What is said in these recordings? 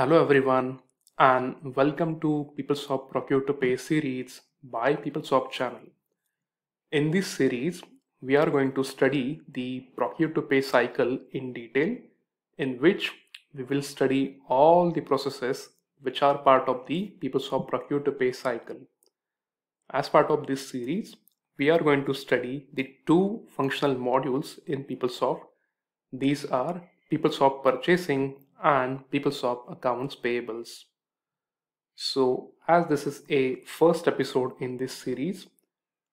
Hello everyone and welcome to PeopleSoft Procure to Pay series by PeopleSoft channel. In this series, we are going to study the Procure to Pay cycle in detail in which we will study all the processes which are part of the PeopleSoft Procure to Pay cycle. As part of this series, we are going to study the two functional modules in PeopleSoft. These are PeopleSoft Purchasing and PeopleSoft Accounts Payables. So as this is a first episode in this series,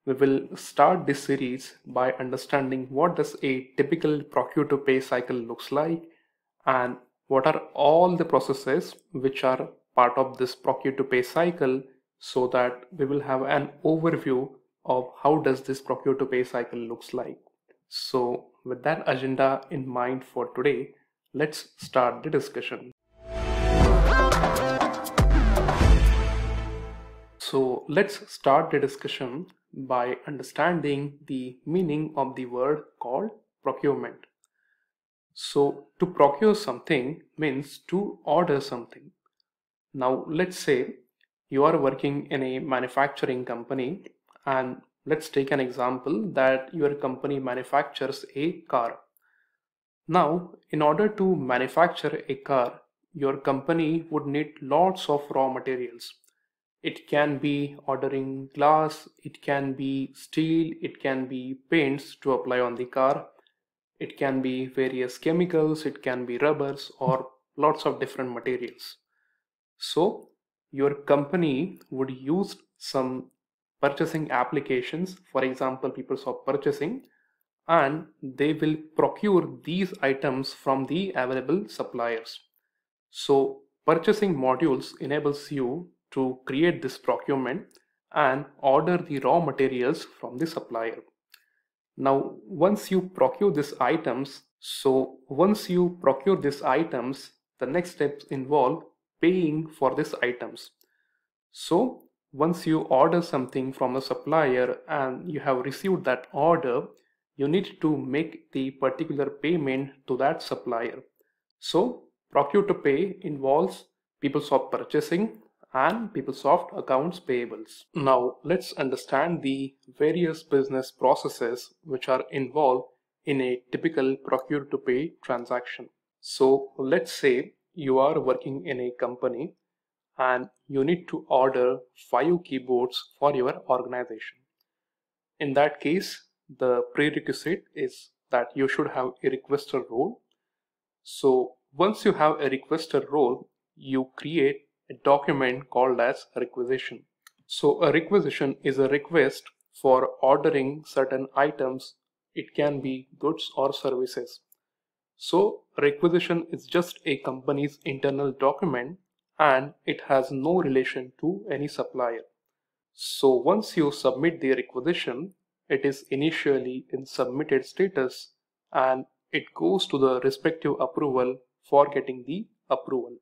we will start this series by understanding what does a typical procure to pay cycle looks like and what are all the processes which are part of this procure to pay cycle so that we will have an overview of how does this procure to pay cycle looks like. So with that agenda in mind for today, let's start the discussion. So let's start the discussion by understanding the meaning of the word called procurement. So to procure something means to order something. Now let's say you are working in a manufacturing company and let's take an example that your company manufactures a car. Now in order to manufacture a car your company would need lots of raw materials. It can be ordering glass, it can be steel, it can be paints to apply on the car, it can be various chemicals, it can be rubbers or lots of different materials. So your company would use some purchasing applications, for example, PeopleSoft purchasing, and they will procure these items from the available suppliers. So purchasing modules enables you to create this procurement and order the raw materials from the supplier. Now, once you procure these items, so once you procure these items, the next steps involve paying for these items. So once you order something from a supplier and you have received that order, you need to make the particular payment to that supplier. So procure to pay involves PeopleSoft purchasing and PeopleSoft accounts payables. Now let's understand the various business processes which are involved in a typical procure to pay transaction. So let's say you are working in a company and you need to order five keyboards for your organization. In that case, the prerequisite is that you should have a requester role. So once you have a requester role, you create a document called as requisition. So a requisition is a request for ordering certain items. It can be goods or services. So requisition is just a company's internal document and it has no relation to any supplier. So once you submit the requisition, it is initially in submitted status and it goes to the respective approval for getting the approval.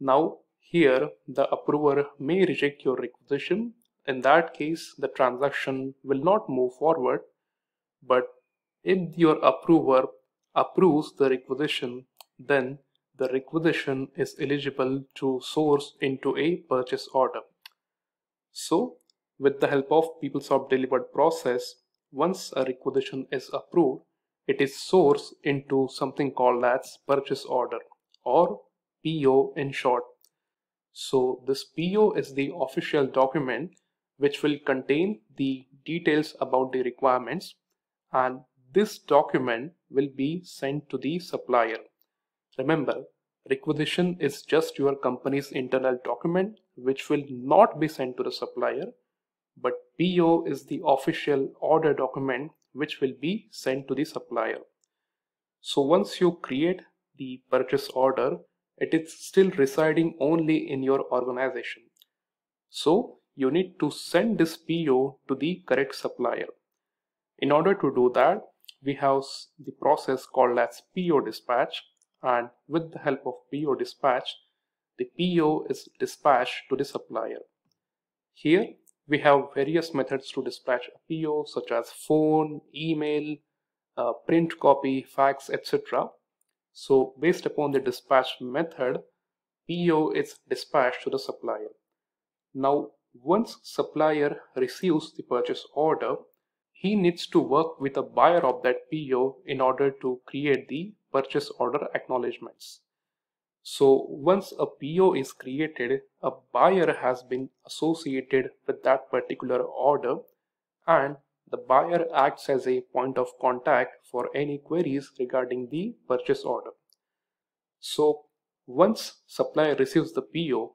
Now here, the approver may reject your requisition. In that case, the transaction will not move forward. But if your approver approves the requisition, then the requisition is eligible to source into a purchase order. So, with the help of PeopleSoft delivered process, once a requisition is approved, it is sourced into something called as purchase order or PO in short. So this PO is the official document which will contain the details about the requirements and this document will be sent to the supplier. Remember, requisition is just your company's internal document which will not be sent to the supplier but PO is the official order document which will be sent to the supplier. So once you create the purchase order, it is still residing only in your organization. So you need to send this PO to the correct supplier. In order to do that, we have the process called as PO dispatch and with the help of PO dispatch, the PO is dispatched to the supplier. Here we have various methods to dispatch a PO such as phone, email, uh, print copy, fax, etc. So based upon the dispatch method, PO is dispatched to the supplier. Now, once supplier receives the purchase order, he needs to work with a buyer of that PO in order to create the purchase order acknowledgements. So once a PO is created, a buyer has been associated with that particular order and the buyer acts as a point of contact for any queries regarding the purchase order. So once supplier receives the PO,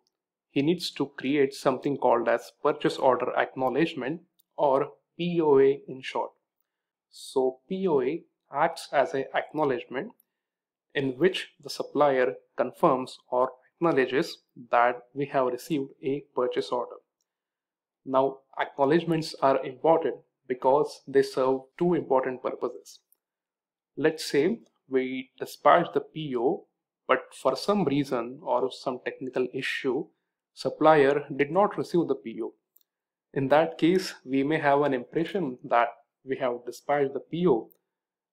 he needs to create something called as purchase order acknowledgement or POA in short. So POA acts as an acknowledgement in which the supplier confirms or acknowledges that we have received a purchase order. Now acknowledgements are important because they serve two important purposes. Let's say we dispatch the PO but for some reason or some technical issue supplier did not receive the PO. In that case we may have an impression that we have dispatched the PO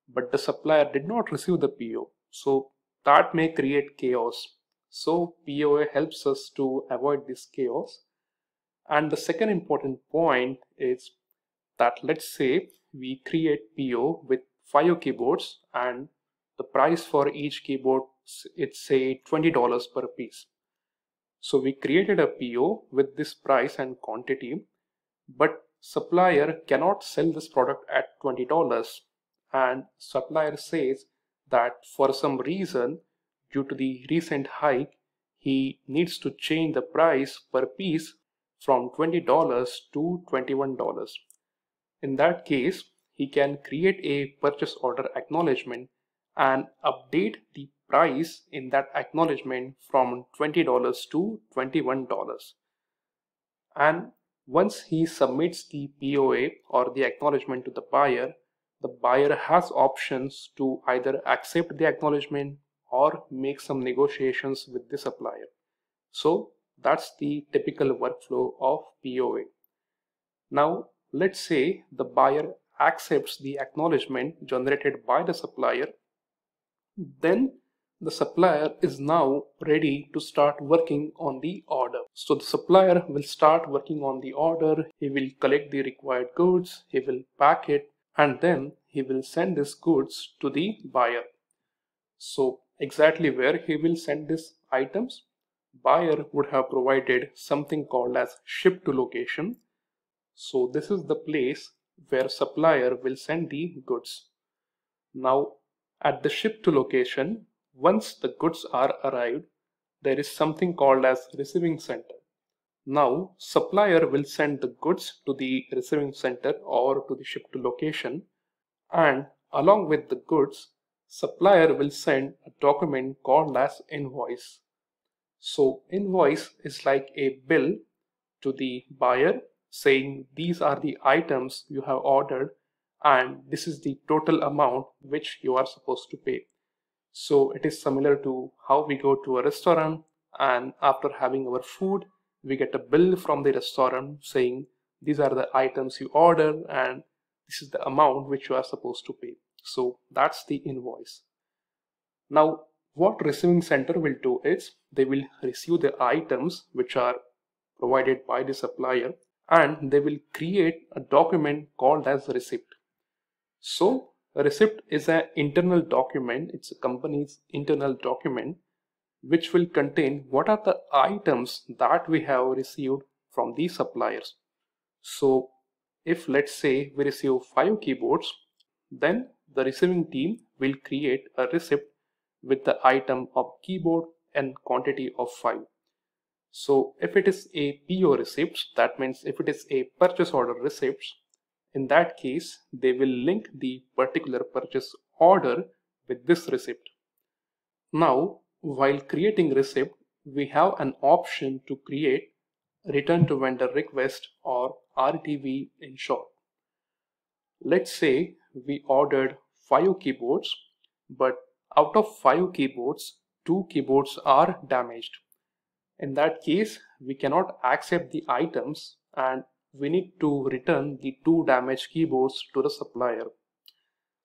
but the supplier did not receive the PO. So that may create chaos. So POA helps us to avoid this chaos. And the second important point is that let's say we create PO with five keyboards and the price for each keyboard it's say $20 per piece. So we created a PO with this price and quantity, but supplier cannot sell this product at $20 and supplier says that for some reason due to the recent hike he needs to change the price per piece from $20 to $21. In that case, he can create a purchase order acknowledgement and update the price in that acknowledgement from $20 to $21. And once he submits the POA or the acknowledgement to the buyer, the buyer has options to either accept the acknowledgement or make some negotiations with the supplier. So that's the typical workflow of POA. Now let's say the buyer accepts the acknowledgement generated by the supplier then the supplier is now ready to start working on the order. So the supplier will start working on the order, he will collect the required goods, he will pack it and then he will send these goods to the buyer. So exactly where he will send these items, buyer would have provided something called as ship to location. So this is the place where supplier will send the goods. Now at the ship to location, once the goods are arrived, there is something called as receiving center. Now, supplier will send the goods to the receiving center or to the ship to location and along with the goods, supplier will send a document called as invoice. So invoice is like a bill to the buyer saying these are the items you have ordered and this is the total amount which you are supposed to pay. So it is similar to how we go to a restaurant and after having our food, we get a bill from the restaurant saying these are the items you order and this is the amount which you are supposed to pay. So that's the invoice. Now what receiving center will do is they will receive the items which are provided by the supplier and they will create a document called as receipt. So a receipt is an internal document. It's a company's internal document which will contain what are the items that we have received from the suppliers. So if let's say we receive five keyboards, then the receiving team will create a receipt with the item of keyboard and quantity of five. So if it is a PO receipt, that means if it is a purchase order receipt, in that case, they will link the particular purchase order with this receipt. Now, while creating receipt, we have an option to create return to vendor request or RTV in short. Let's say we ordered 5 keyboards, but out of 5 keyboards, 2 keyboards are damaged. In that case, we cannot accept the items and we need to return the two damaged keyboards to the supplier.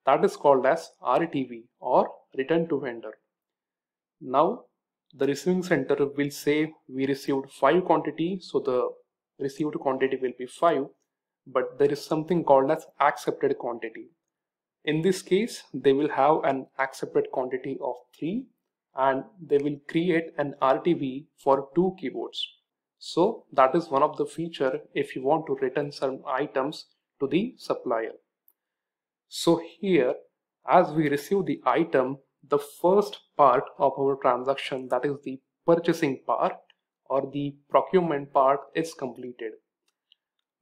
That is called as RTV or return to vendor. Now the receiving center will say we received 5 quantity so the received quantity will be 5 but there is something called as accepted quantity. In this case they will have an accepted quantity of 3 and they will create an RTV for two keyboards. So that is one of the feature if you want to return some items to the supplier. So here as we receive the item the first part of our transaction that is the purchasing part or the procurement part is completed.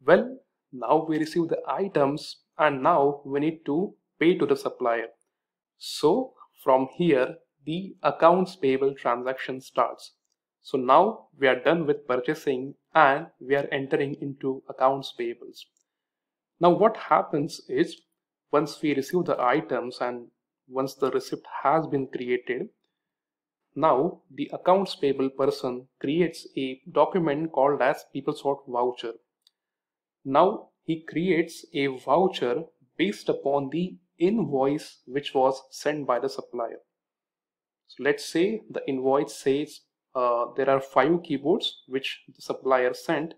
Well, now we receive the items and now we need to pay to the supplier. So from here, the accounts payable transaction starts. So now we are done with purchasing and we are entering into accounts payables. Now what happens is once we receive the items and once the receipt has been created, now the accounts payable person creates a document called as PeopleSoft voucher. Now he creates a voucher based upon the invoice which was sent by the supplier. So let's say the invoice says uh, there are five keyboards which the supplier sent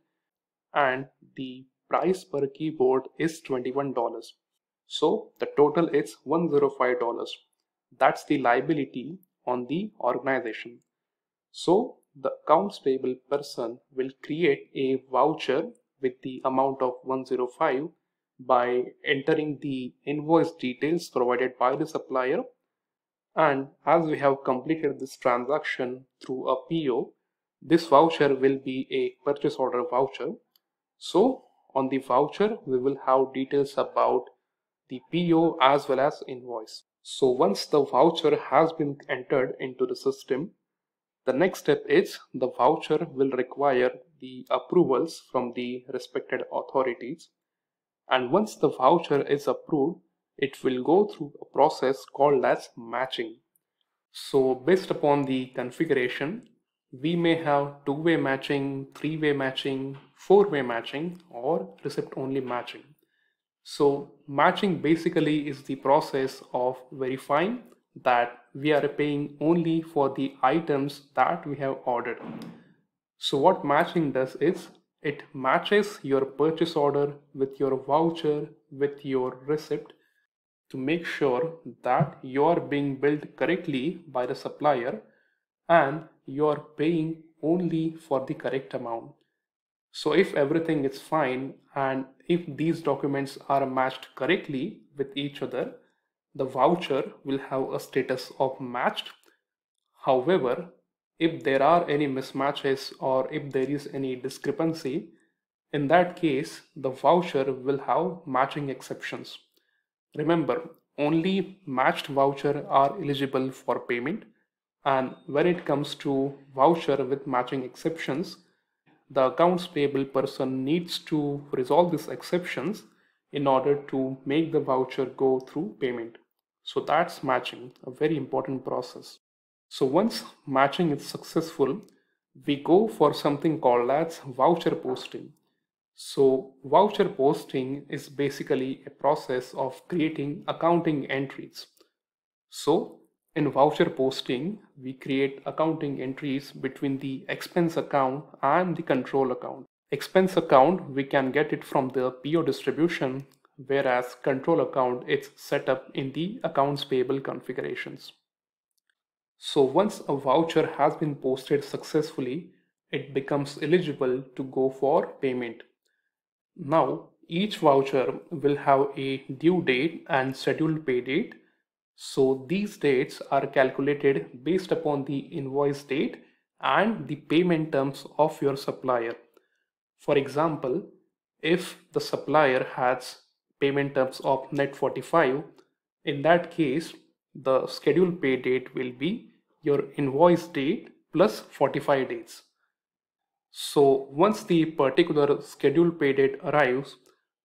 and the price per keyboard is $21. So the total is $105. That's the liability on the organization. So the accounts payable person will create a voucher with the amount of 105 by entering the invoice details provided by the supplier and as we have completed this transaction through a PO this voucher will be a purchase order voucher so on the voucher we will have details about the PO as well as invoice. So once the voucher has been entered into the system, the next step is the voucher will require the approvals from the respected authorities. And once the voucher is approved, it will go through a process called as matching. So based upon the configuration, we may have two-way matching, three-way matching, four-way matching, or receipt only matching. So matching basically is the process of verifying that we are paying only for the items that we have ordered. So what matching does is it matches your purchase order with your voucher with your receipt to make sure that you are being billed correctly by the supplier and you are paying only for the correct amount. So if everything is fine and if these documents are matched correctly with each other, the voucher will have a status of matched. However, if there are any mismatches or if there is any discrepancy, in that case, the voucher will have matching exceptions. Remember, only matched voucher are eligible for payment and when it comes to voucher with matching exceptions, the accounts payable person needs to resolve these exceptions in order to make the voucher go through payment. So that's matching, a very important process. So once matching is successful, we go for something called as voucher posting. So voucher posting is basically a process of creating accounting entries. So in voucher posting, we create accounting entries between the expense account and the control account. Expense account, we can get it from the PO distribution, whereas control account, it's set up in the accounts payable configurations. So once a voucher has been posted successfully, it becomes eligible to go for payment. Now, each voucher will have a due date and scheduled pay date so these dates are calculated based upon the invoice date and the payment terms of your supplier. For example, if the supplier has payment terms of net 45, in that case, the scheduled pay date will be your invoice date plus 45 days. So once the particular scheduled pay date arrives,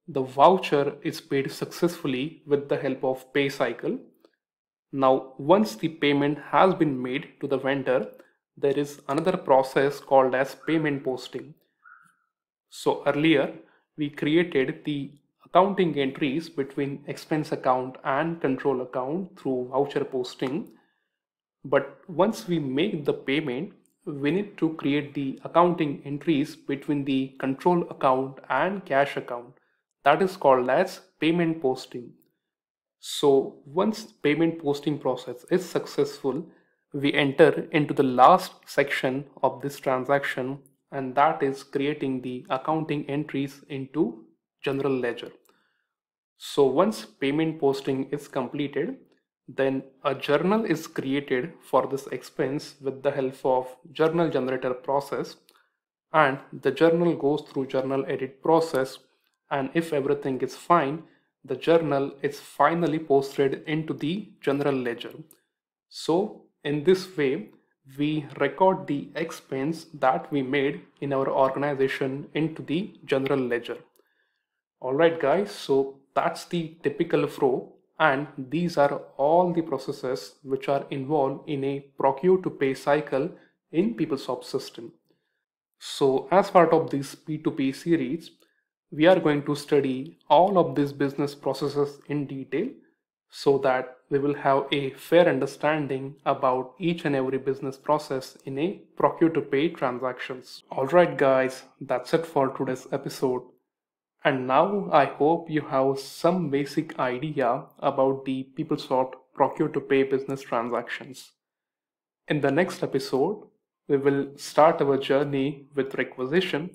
the voucher is paid successfully with the help of PayCycle now, once the payment has been made to the vendor, there is another process called as payment posting. So earlier, we created the accounting entries between expense account and control account through voucher posting. But once we make the payment, we need to create the accounting entries between the control account and cash account. That is called as payment posting. So once payment posting process is successful, we enter into the last section of this transaction and that is creating the accounting entries into general ledger. So once payment posting is completed, then a journal is created for this expense with the help of journal generator process and the journal goes through journal edit process and if everything is fine, the journal is finally posted into the general ledger. So in this way, we record the expense that we made in our organization into the general ledger. Alright guys, so that's the typical flow and these are all the processes which are involved in a procure to pay cycle in PeopleSoft system. So as part of this P2P series, we are going to study all of these business processes in detail so that we will have a fair understanding about each and every business process in a procure to pay transactions. Alright guys, that's it for today's episode. And now I hope you have some basic idea about the PeopleSoft procure to pay business transactions. In the next episode, we will start our journey with requisition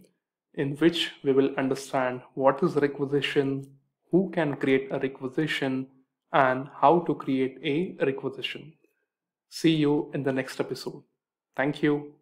in which we will understand what is requisition, who can create a requisition, and how to create a requisition. See you in the next episode. Thank you.